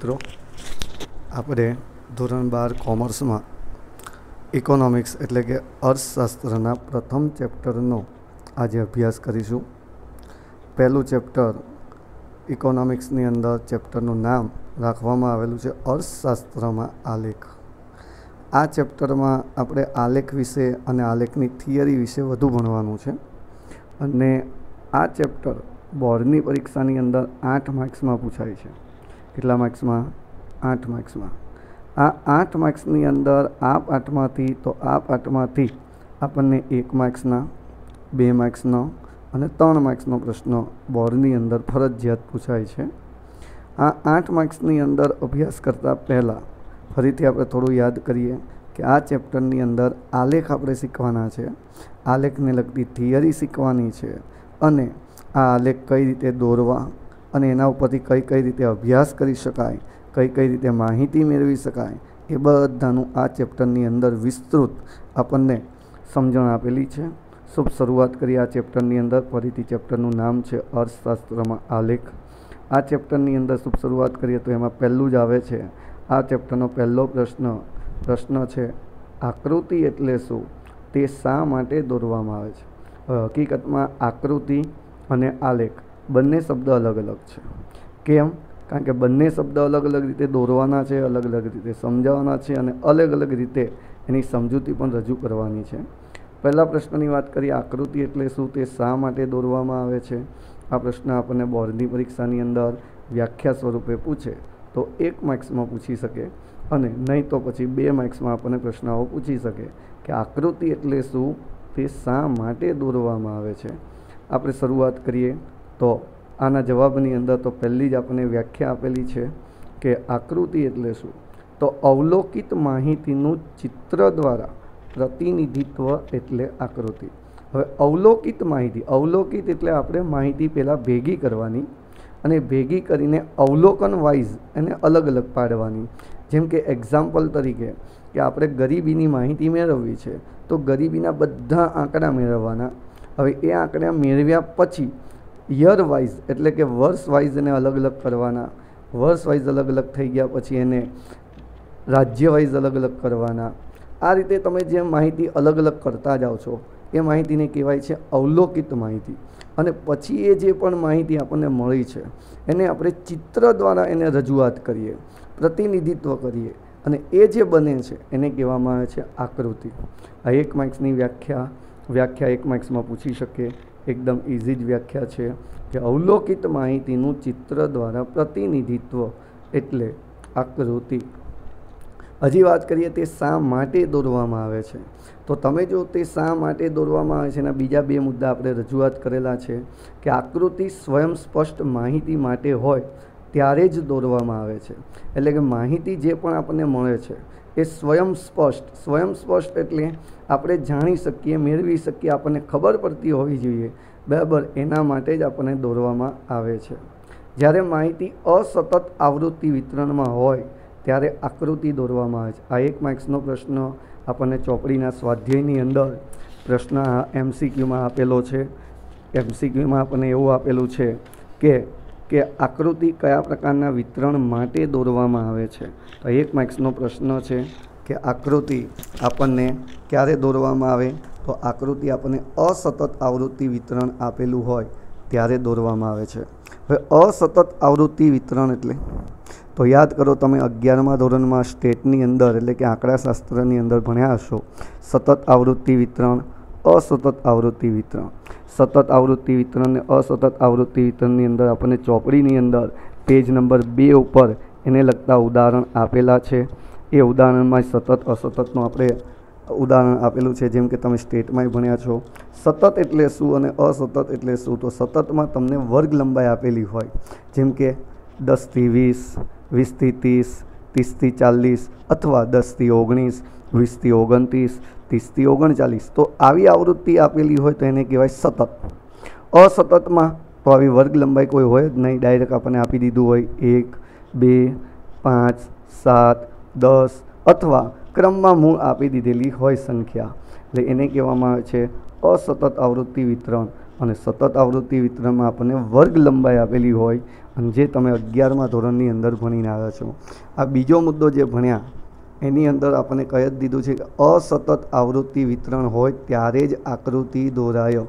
મિત્રો, આપણે ધોરણ બાર કોમર્સમાં ઇકોનોમિક્સ એટલે કે અર્થશાસ્ત્રના પ્રથમ ચેપ્ટરનો આજે અભ્યાસ કરીશું. પહેલું ચેપ્ટર ઇકોનોમિક્સની અંદર ચેપ્ટરનું નામ રાખવામાં આવેલું છે અર્થશાસ્ત્રમાં આલેખ. આ ચેપ્ટરમાં આપણે આલેખ વિશે અને આલેખની થિયરી વિશે વધુ ભણવાનું છે અને આ ચેપ્ટર બોર્ડની પરીક્ષાની અંદર આઠ માર્ક્સમાં પૂછાય છે. કેટલા માર્ક્સમાં? આઠ માર્ક્સમાં. આ આઠ માર્ક્સની અંદર આ પાઠમાંથી તો આ પાઠમાંથી આપણને એક માર્ક્સના, બે માર્ક્સનો અને ત્રણ માર્ક્સનો પ્રશ્ન બોર્ડની અંદર ફરજિયાત પૂછાય છે. આ આઠ માર્ક્સની અંદર અભ્યાસ કરતાં પહેલાં ફરીથી આપણે થોડું યાદ કરીએ કે આ ચેપ્ટરની અંદર આલેખ આપણે શીખવાના છે. આલેખને લગતી થિયરી શીખવાની છે અને આ આલેખ કઈ રીતે દોરવા અને એના ઉપરથી કઈ કઈ રીતે અભ્યાસ કરી શકાય, કઈ કઈ રીતે માહિતી મેળવી શકાય, એ બધાનું આ ચેપ્ટરની અંદર વિસ્તૃત આપણને સમજણ આપેલી છે. શુભ શરૂઆત કરી આ ચેપ્ટરની અંદર. ફરીથી ચેપ્ટરનું નામ છે અર્થશાસ્ત્રમાં આલેખ. આ ચેપ્ટરની અંદર શુભ શરૂઆત કરીએ તો એમાં પહેલું જ આવે છે. આ ચેપ્ટરનો પહેલો પ્રશ્ન પ્રશ્ન છે, આકૃતિ એટલે શું? તે શા માટે દોરવામાં આવે છે? હકીકતમાં આકૃતિ અને આલેખ બંને શબ્દ અલગ અલગ છે. કેમ? કારણ કે બંને શબ્દ અલગ અલગ રીતે દોરવાના છે, અલગ અલગ રીતે સમજાવવાના છે અને અલગ અલગ રીતે એની સમજૂતી પણ રજૂ કરવાની છે. પહેલા પ્રશ્નની વાત કરીએ, આકૃતિ એટલે શું? તે શા માટે દોરવામાં આવે છે? આ પ્રશ્ન આપણને બોર્ડની પરીક્ષાની અંદર વ્યાખ્યા સ્વરૂપે પૂછે તો એક માર્ક્સમાં પૂછી શકે અને નહીં તો પછી બે માર્ક્સમાં આપણને પ્રશ્ન પૂછી શકે કે આકૃતિ એટલે શું? તે શા માટે દોરવામાં આવે છે? આપણે શરૂઆત કરીએ. તો આના જવાબની અંદર તો પહેલી જ આપણને વ્યાખ્યા આપેલી છે કે આકૃતિ એટલે શું? તો અવલોકિત માહિતીનું ચિત્ર દ્વારા પ્રતિનિધિત્વ એટલે આકૃતિ. હવે અવલોકિત માહિતી. અવલોકિત એટલે આપણે માહિતી પહેલાં ભેગી કરવાની અને ભેગી કરીને અવલોકન વાઇઝ એને અલગ અલગ પાડવાની. જેમ કે એક્ઝામ્પલ તરીકે કે આપણે ગરીબીની માહિતી મેળવવી છે, તો ગરીબીના બધા આંકડા મેળવવાના. હવે એ આંકડા મેળવ્યા પછી યર વાઇઝ એટલે કે વર્ષ વાઇઝ એને અલગ અલગ કરવાના. વર્ષ વાઇઝ અલગ અલગ થઈ ગયા પછી એને રાજ્ય વાઇઝ અલગ અલગ કરવાના. આ રીતે તમે જે માહિતી અલગ અલગ કરતા જાઓ છો, એ માહિતીને કહેવાય છે અવલોકિત માહિતી. અને પછી એ જે પણ માહિતી આપણને મળી છે, એને આપણે ચિત્ર દ્વારા એને રજૂઆત કરીએ, પ્રતિનિધિત્વ કરીએ. અને એ જે બને છે, એને કહેવામાં આવે છે આકૃતિ. આ એક માર્ક્સની વ્યાખ્યા વ્યાખ્યા એક માર્ક્સમાં પૂછી શકે એકદમ ઇઝી જ વ્યાખ્યા છે કે અવલોકિત માહિતીનું ચિત્ર દ્વારા પ્રતિનિધિત્વ એટલે આકૃતિ. હજી વાત કરીએ તે શા માટે દોરવામાં આવે છે? તો તમે જો તે શા માટે દોરવામાં આવે છે એના બીજા બે મુદ્દા આપણે રજૂઆત કરેલા છે કે આકૃતિ સ્વયં સ્પષ્ટ માહિતી માટે હોય ત્યારે જ દોરવામાં આવે છે. એટલે કે માહિતી જે પણ આપણને મળે છે એ સ્વયં સ્પષ્ટ. સ્વયં સ્પષ્ટ એટલે આપણે જાણી શકીએ, મેળવી શકીએ, આપણને ખબર પડતી હોવી જોઈએ. બરાબર, એના માટે જ આપણને દોરવામાં આવે છે. જ્યારે માહિતી અસતત આવૃત્તિ વિતરણમાં હોય, ત્યારે આકૃતિ દોરવામાં આવે છે. આ એક માર્ક્સનો પ્રશ્ન આપણને ચોપડીના સ્વાધ્યાયની અંદર પ્રશ્ન એમસીક્યુમાં આપેલો છે. એમસીક્યુમાં આપણને એવું આપેલું છે કે કે આકૃતિ કયા પ્રકારના વિતરણ માટે દોરવામાં આવે છે? તો એક માર્ક્સનો પ્રશ્ન છે કે આકૃતિ આપણને ક્યારે દોરવામાં આવે? તો આકૃતિ આપણને અસતત આવૃત્તિ વિતરણ આપેલું હોય ત્યારે દોરવામાં આવે છે. હવે અસતત આવૃત્તિ વિતરણ એટલે? તો યાદ કરો તમે અગિયારમા ધોરણમાં સ્ટેટની અંદર એટલે કે આંકડાશાસ્ત્રની અંદર ભણ્યા હશો. સતત આવૃત્તિ વિતરણ, અસતત આવૃત્તિ વિતરણ. સતત આવૃત્તિ વિતરણ અને અસતત આવૃત્તિ વિતરણની અંદર આપણને ચોપડીની અંદર પેજ નંબર બે ઉપર એને લગતા ઉદાહરણ આપેલા છે. એ ઉદાહરણમાં સતત અસતતનું આપણે ઉદાહરણ આપેલું છે, જેમ કે તમે સ્ટેટમાંય ભણ્યા છો. સતત એટલે શું અને અસતત એટલે શું? તો સતતમાં તમને વર્ગ લંબાઈ આપેલી હોય, જેમ કે દસથી વીસ, વીસથી ત્રીસ ત્રીસથી ચાલીસ અથવા દસથી ઓગણીસ, વીસથી ઓગણત્રીસ, ત્રીસથી ઓગણચાલીસ. તો આવી આવૃત્તિ આપેલી હોય તો એને કહેવાય સતત. અસતતમાં તો આવી વર્ગ લંબાઈ કોઈ હોય જ નહીં. ડાયરેક્ટ આપણને આપી દીધું હોય એક, બે, પાંચ, સાત, દસ અથવા ક્રમમાં મૂળ આપી દીધેલી હોય સંખ્યા. એટલે એને કહેવામાં આવે છે અસતત આવૃત્તિ વિતરણ. અને સતત આવૃત્તિ વિતરણમાં આપણને વર્ગ લંબાઈ આપેલી હોય જે તમે અગિયારમા ધોરણની અંદર ભણીને આવ્યા છો. આ બીજો મુદ્દો જે ભણ્યા, એની અંદર આપણને કહી જ દીધું છે કે અસતત આવૃત્તિ વિતરણ હોય ત્યારે જ આકૃતિ દોરાયો.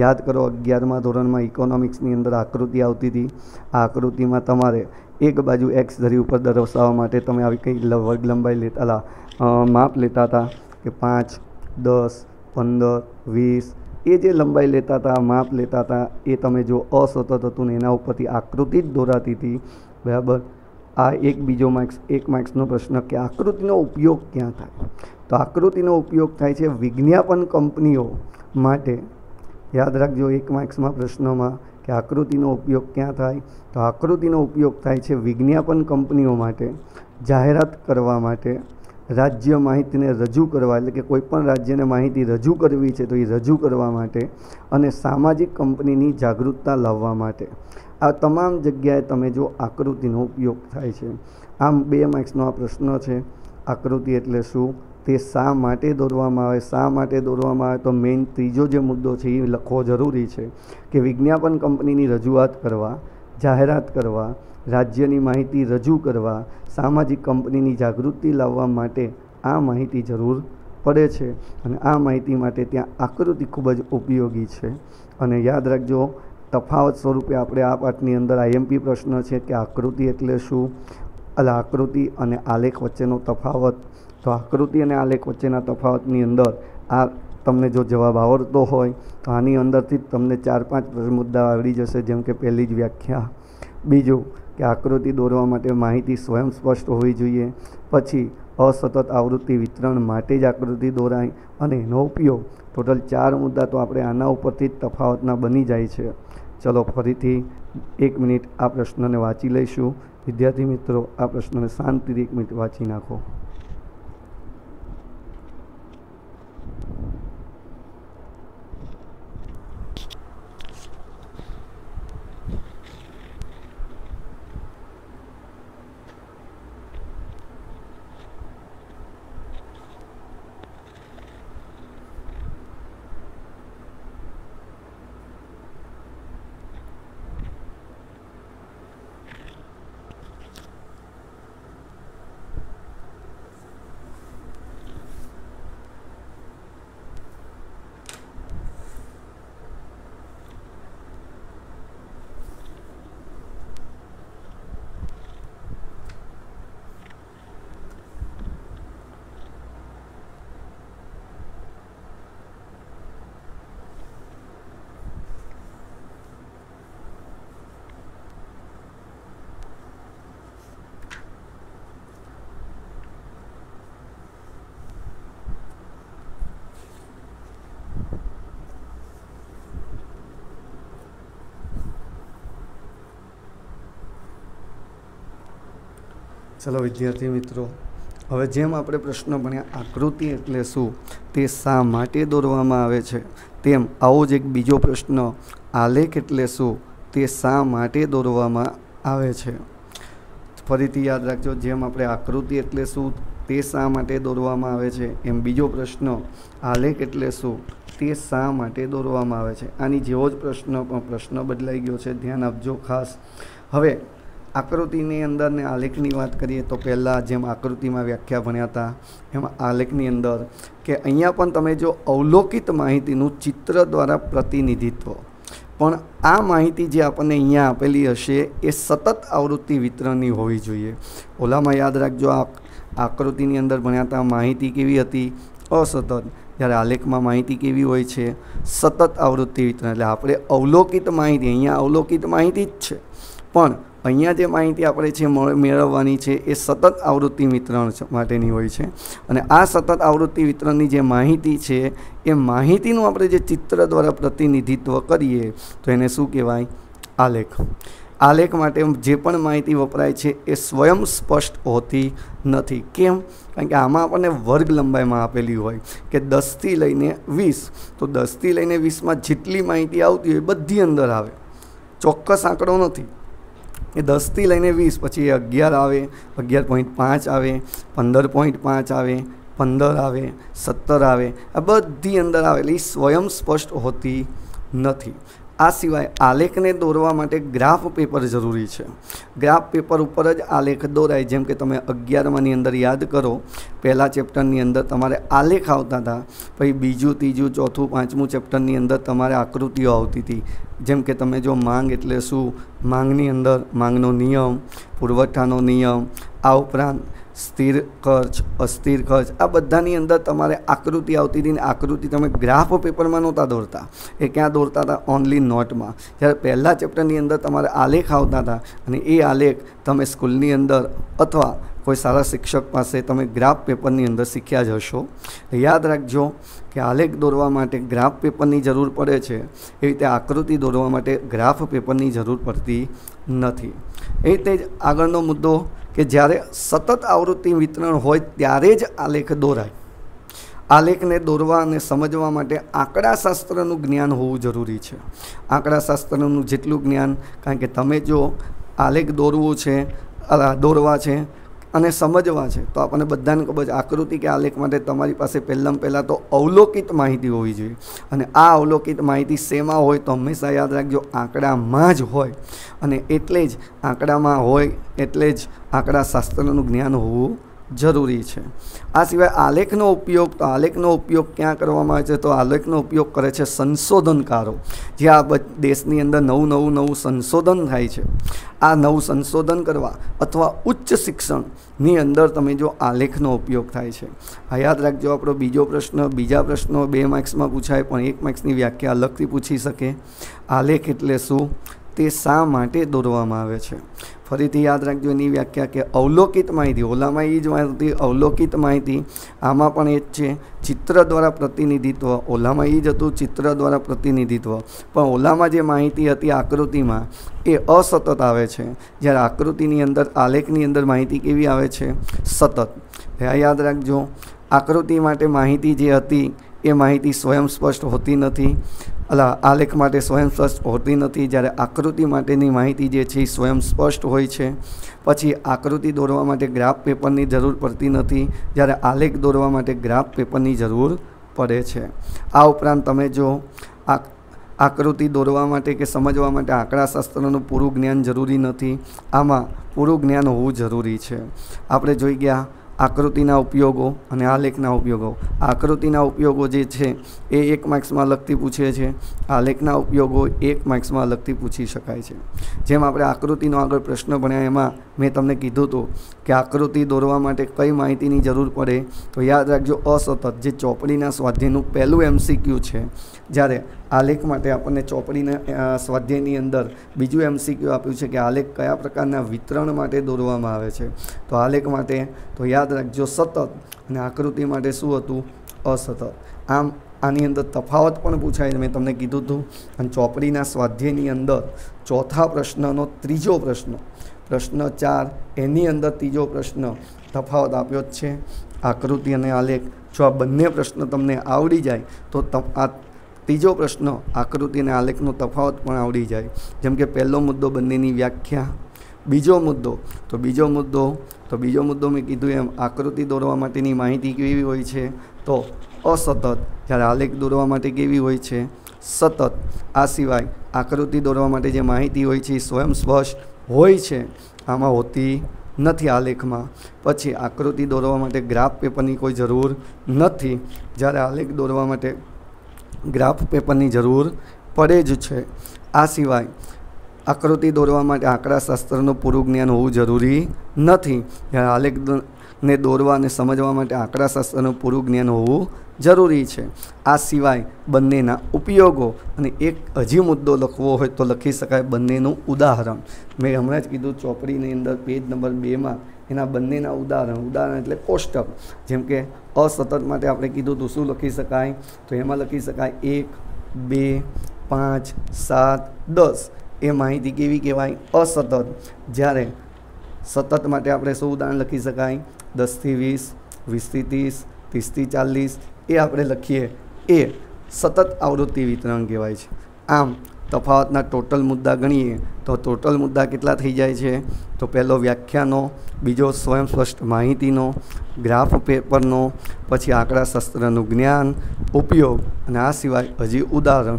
યાદ કરો, અગિયારમા ધોરણમાં ઇકોનોમિક્સની અંદર આકૃતિ આવતી હતી. આ આકૃતિમાં તમારે એક બાજુ એક્સ ધરી ઉપર દર્શાવવા માટે તમે આવી કંઈ વર્ગ લંબાઈ લેતા માપ લેતા હતા કે પાંચ, દસ, પંદર, વીસ એ જે લંબાઈ લેતા હતા, માપ લેતા હતા, એ તમે જો અસતત હતું ને એના ઉપરથી આકૃતિ જ દોરાતી હતી. બરાબર? આ એક બીજો માર્ક્સ એક માર્ક્સનો પ્રશ્ન કે આકૃતિનો ઉપયોગ ક્યાં થાય? તો આકૃતિનો ઉપયોગ થાય છે વિજ્ઞાપન કંપનીઓ માટે. યાદ રાખજો એક માર્ક્સમાં પ્રશ્નોમાં કે આકૃતિનો ઉપયોગ ક્યાં થાય? તો આકૃતિનો ઉપયોગ થાય છે વિજ્ઞાપન કંપનીઓ માટે, જાહેરાત કરવા માટે. રાજ્ય માહિતીને રજૂ કરવા, એટલે કે કોઈપણ રાજ્યને માહિતી રજૂ કરવી છે તો એ રજૂ કરવા માટે અને સામાજિક કંપનીની જાગૃતતા લાવવા માટે. આ તમામ જગ્યાએ તમે જો આકૃતિનો ઉપયોગ થાય છે. આમ બે માર્ક્સનો આ પ્રશ્ન છે, આકૃતિ એટલે શું? તે શા માટે દોરવામાં આવે, શા માટે દોરવામાં આવે? તો મેઇન ત્રીજો જે મુદ્દો છે એ લખવો જરૂરી છે કે વિજ્ઞાપન કંપનીની રજૂઆત કરવા, જાહેરાત કરવા રાજ્યની માહિતી રજૂ કરવા, સામાજિક કંપનીની જાગૃતિ લાવવા માટે આ માહિતી જરૂર પડે છે અને આ માહિતી માટે ત્યાં આકૃતિ ખૂબ જ ઉપયોગી છે. અને યાદ રાખજો, તફાવત સ્વરૂપે આપણે આ પાઠની અંદર આઈએમપી પ્રશ્ન છે કે આકૃતિ એટલે શું? અલા આકૃતિ અને આલેખ વચ્ચેનો તફાવત. તો આકૃતિ અને આલેખ વચ્ચેના તફાવતની અંદર આ તમને જો જવાબ આવડતો હોય, તો આની અંદરથી જ તમને ચાર પાંચ મુદ્દા આવડી જશે, જેમ કે પહેલી જ વ્યાખ્યા. બીજું કે આકૃતિ દોરવા માટે માહિતી સ્વયં સ્પષ્ટ હોવી જોઈએ. પછી અસતત આવૃત્તિ વિતરણ માટે જ આકૃતિ દોરાય અને એનો ઉપયોગ. ટોટલ ચાર મુદ્દા તો આપણે આના ઉપરથી જ તફાવતના બની જાય છે. ચલો ફરીથી એક મિનિટ આ પ્રશ્નને વાંચી લઈશું. વિદ્યાર્થી મિત્રો, આ પ્રશ્નને શાંતિથી એક મિનિટ વાંચી નાખો. ચલો વિદ્યાર્થી મિત્રો, હવે જેમ આપણે પ્રશ્ન ભણ્યા આકૃતિ એટલે શું? તે શા માટે દોરવામાં આવે છે? તેમ આવો જ એક બીજો પ્રશ્ન, આલેખ એટલે શું? તે શા માટે દોરવામાં આવે છે? ફરીથી યાદ રાખજો, જેમ આપણે આકૃતિ એટલે શું, તે શા માટે દોરવામાં આવે છે? એમ બીજો પ્રશ્ન, આલેખ એટલે શું? તે શા માટે દોરવામાં આવે છે? આની જેવો જ પ્રશ્ન, પણ પ્રશ્ન બદલાઈ ગયો છે, ધ્યાન આપજો ખાસ. હવે આકૃતિની અંદર ને આલેખની વાત કરીએ તો પહેલાં જેમ આકૃતિમાં વ્યાખ્યા ભણ્યા હતા, એમાં આલેખની અંદર કે અહીંયા પણ તમે જો અવલોકિત માહિતીનું ચિત્ર દ્વારા પ્રતિનિધિત્વ. પણ આ માહિતી જે આપણને અહીંયા આપેલી હશે એ સતત આવૃત્તિ વિતરણની હોવી જોઈએ. ઓલામાં યાદ રાખજો આ આકૃતિની અંદર ભણ્યા હતા, માહિતી કેવી હતી? અસતત. જ્યારે આલેખમાં માહિતી કેવી હોય છે? સતત આવૃત્તિ વિતરણ. એટલે આપણે અવલોકિત માહિતી, અહીંયા અવલોકિત માહિતી જ છે. પણ અહીંયા જે માહિતી આપણે છે મેળવવાની છે, એ સતત આવૃત્તિ વિતરણ માટેની હોય છે. અને આ સતત આવૃત્તિ વિતરણની જે માહિતી છે, એ માહિતીનું આપણે જે ચિત્ર દ્વારા પ્રતિનિધિત્વ કરીએ, તો એને શું કહેવાય? આલેખ. આલેખ માટે જે પણ માહિતી વપરાય છે, એ સ્વયં સ્પષ્ટ હોતી નથી. કેમ? કારણ કે આમાં આપણને વર્ગ લંબાઈમાં આપેલી હોય કે દસથી લઈને વીસ. તો દસથી લઈને વીસમાં જેટલી માહિતી આવતી હોય બધી અંદર આવે. ચોક્કસ આંકડો નથી. એ દસથી લઈને વીસ, પછી અગિયાર આવે, અગિયાર પોઈન્ટ પાંચ આવે, પંદર પોઈન્ટ પાંચ આવે, પંદર આવે, સત્તર આવે, આ બધી અંદર આવે એટલે એ સ્વયં સ્પષ્ટ હોતી નથી. આ સિવાય આલેખને દોરવા માટે ગ્રાફ પેપર જરૂરી છે. ગ્રાફ પેપર ઉપર જ આલેખ દોરાય, જેમ કે તમે અગિયારમાંની અંદર યાદ કરો, પહેલાં ચેપ્ટરની અંદર તમારે આલેખ આવતા હતા, પછી બીજું, ત્રીજું, ચોથું, પાંચમું ચેપ્ટરની અંદર તમારે આકૃતિઓ આવતી હતી. જેમ કે તમે જો માંગ એટલે શું? માંગની અંદર માંગનો નિયમ, પુરવઠાનો નિયમ, આ ઉપરાંત સ્થિર ખર્ચ, અસ્થિર ખર્ચ, આ બધાની અંદર તમારે આકૃતિ આવતી હતી ને આકૃતિ તમે ગ્રાફ પેપરમાં નહોતા દોરતા. એ ક્યાં દોરતા હતા? ઓનલી નોટમાં. જ્યારે પહેલાં ચેપ્ટરની અંદર તમારે આલેખ આવતા હતા અને એ આલેખ તમે સ્કૂલની અંદર અથવા કોઈ સારા શિક્ષક પાસે તમે ગ્રાફ પેપરની અંદર શીખ્યા જ હશો. યાદ રાખજો કે આલેખ દોરવા માટે ગ્રાફ પેપરની જરૂર પડે છે. એ રીતે આકૃતિ દોરવા માટે ગ્રાફ પેપરની જરૂર પડતી નથી. એ રીતે જ આગળનો મુદ્દો કે જ્યારે સતત આવૃત્તિ વિતરણ હોય ત્યારે જ આલેખ દોરાય. આલેખને દોરવા અને સમજવા માટે આંકડાશાસ્ત્રનું જ્ઞાન હોવું જરૂરી છે. આંકડાશાસ્ત્રનું જેટલું જ્ઞાન, કારણ કે તમે જો આલેખ દોરવું છે દોરવા છે અને સમજવા છે. તો આપણને બધાને ખબર છે, આકૃતિ કે આલેખ માટે તમારી પાસે પહેલાં પહેલાં તો અવલોકિત માહિતી હોવી જોઈએ. અને આ અવલોકિત માહિતી શેમાં હોય તો હંમેશા યાદ રાખજો, આંકડામાં જ હોય. અને એટલે જ આંકડામાં હોય એટલે જ આંકડા શાસ્ત્રનું જ્ઞાન હોવું જરૂરી છે. આ સિવાય આલેખનો ઉપયોગ તો આલેખનો ઉપયોગ ક્યાં કરવામાં આવે છે? તો આલેખનો ઉપયોગ કરે છે સંશોધનકારો. જે આ દેશની અંદર નવું નવું નવું સંશોધન થાય છે. આ નવું સંશોધન કરવા અથવા ઉચ્ચ શિક્ષણની અંદર તમે જો આલેખનો ઉપયોગ થાય છે. આ યાદ રાખજો આપણો બીજો પ્રશ્ન, બીજા પ્રશ્નો બે માર્ક્સમાં પૂછાય પણ એક માર્ક્સની વ્યાખ્યા અલગથી પૂછી શકે. આલેખ એટલે શું? તે શા માટે દોરવામાં આવે છે? ફરીથી યાદ રાખજો એની વ્યાખ્યા કે અવલોકિત માહિતી, ઓલામાં એ જ માહિતી અવલોકિત માહિતી, આમાં પણ એ જ છે, ચિત્ર દ્વારા પ્રતિનિધિત્વ, ઓલામાં એ જ હતું, ચિત્ર દ્વારા પ્રતિનિધિત્વ. પણ ઓલામાં જે માહિતી હતી આકૃતિમાં, એ અસતત આવે છે. જ્યારે આકૃતિની અંદર, આલેખની અંદર માહિતી કેવી આવે છે? સતત. યાદ રાખજો, આકૃતિ માટે માહિતી જે હતી, એ માહિતી સ્વયં સ્પષ્ટ હોતી નથી. અલા આલેખ માટે સ્વયં સ્પષ્ટ હોતી નથી. જ્યારે આકૃતિ માટેની માહિતી જે છે એ સ્વયં સ્પષ્ટ હોય છે. પછી આકૃતિ દોરવા માટે ગ્રાફ પેપરની જરૂર પડતી નથી. જ્યારે આલેખ દોરવા માટે ગ્રાફ પેપરની જરૂર પડે છે. આ ઉપરાંત તમે જો આ આકૃતિ દોરવા માટે કે સમજવા માટે આંકડાશાસ્ત્રનું પૂરું જ્ઞાન જરૂરી નથી. આમાં પૂરું જ્ઞાન હોવું જરૂરી છે. આપણે જોઈ ગયા આકૃતિના ઉપયોગો અને આલેખના ઉપયોગો. આકૃતિના ઉપયોગો જે છે, એ એક માર્ક્સમાં અલગથી પૂછે છે. આલેખના ઉપયોગો એક માર્ક્સમાં લગતી પૂછી શકાય છે. જેમ આપણે આકૃતિનો આગળ પ્રશ્ન ભણ્યા, એમાં મેં તમને કીધું હતું કે આકૃતિ દોરવા માટે કઈ માહિતીની જરૂર પડે, તો યાદ રાખજો, અસતત જે ચોપડીના સ્વાધ્યાયનું પહેલું એમસીક્યુ છે, જ્યારે આલેખ માટે આપણને ચોપડીના સ્વાધ્યાયની અંદર બીજું એમસીક્યુ આપ્યું છે કે આલેખ કયા પ્રકારના વિતરણ માટે દોરવામાં આવે છે. તો આલેખ માટે, તો યાદ રાખજો સતત અને આકૃતિ માટે શું હતું? અસતત. આમ આની અંદર તફાવત પણ પૂછાય મેં તમને કીધું હતું. અને ચોપડીના સ્વાધ્યાયની અંદર ચોથા પ્રશ્નનો ત્રીજો પ્રશ્ન. પ્રશ્ન ચાર, એની અંદર ત્રીજો પ્રશ્ન તફાવત આપ્યો જ છે. આકૃતિ અને આલેખ. જો આ બંને પ્રશ્ન તમને આવડી જાય, તો આ ત્રીજો પ્રશ્ન આકૃતિ અને આલેખનો તફાવત પણ આવડી જાય. જેમ કે પહેલો મુદ્દો બંનેની વ્યાખ્યા. બીજો મુદ્દો, તો બીજો મુદ્દો, તો બીજો મુદ્દો મેં કીધું એમ, આકૃતિ દોરવા માટેની માહિતી કેવી હોય છે? તો અસતત, જ્યારે આલેખ દોરવા માટે કેવી હોય છે? સતત, આ સિવાય આકૃતિ દોરવા માટે જે માહિતી હોય છે એ સ્વયં સ્પષ્ટ હોય છે. આમાં હોતી નથી આલેખમાં. પછી આકૃતિ દોરવા માટે ગ્રાફ પેપરની કોઈ જરૂર નથી. જ્યારે આલેખ દોરવા માટે ગ્રાફ પેપરની જરૂર પડે જ છે. આ સિવાય આકૃતિ દોરવા માટે આંકડાશાસ્ત્રનું પૂરું જ્ઞાન હોવું જરૂરી નથી. જ્યારે આલેખને દોરવા અને સમજવા માટે આંકડાશાસ્ત્રનું પૂરું જ્ઞાન હોવું જરૂરી છે. આ સિવાય બંનેના ઉપયોગો અને એક હજી મુદ્દો લખવો હોય તો લખી શકાય બંનેનું ઉદાહરણ. મેં હમણાં જ કીધું ચોપડીની અંદર પેજ નંબર બેમાં એના બંનેના ઉદાહરણ. ઉદાહરણ એટલે કોષ્ટક. જેમ કે અસતત માટે આપણે કીધું તો શું લખી શકાય? તો એમાં લખી શકાય એક, બે, પાંચ, સાત, દસ. એ માહિતી કેવી કહેવાય? અસતત. જ્યારે સતત માટે આપણે શું ઉદાહરણ લખી શકાય. દસથી વીસ, વીસથી ત્રીસ, ત્રીસથી ચાલીસ, એ આપણે લખીએ. એ સતત આવૃત્તિ વિતરણ કહેવાય છે. આમ તફાવતના ટોટલ મુદ્દા ગણીએ તો ટોટલ મુદ્દા કેટલા થઈ જાય છે? તો પહેલો વ્યાખ્યાનો, બીજો સ્વયં સ્પષ્ટ માહિતીનો, ગ્રાફ પેપરનો, પછી આંકડા શસ્ત્રનું જ્ઞાન, ઉપયોગ, અને આ સિવાય હજી ઉદાહરણ.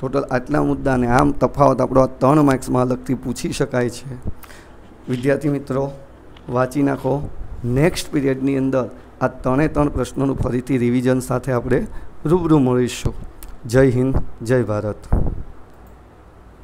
ટોટલ આટલા મુદ્દાને આમ તફાવત આપણો આ ત્રણ માર્ક્સમાં અલગથી પૂછી શકાય છે. વિદ્યાર્થી મિત્રો, વાંચી નાખો. નેક્સ્ટ પીરિયડની અંદર આ ત્રણે ત્રણ પ્રશ્નોનું ફરીથી રિવિઝન સાથે આપણે રૂબરૂ મળીશું. જય હિન્દ, જય ભારત.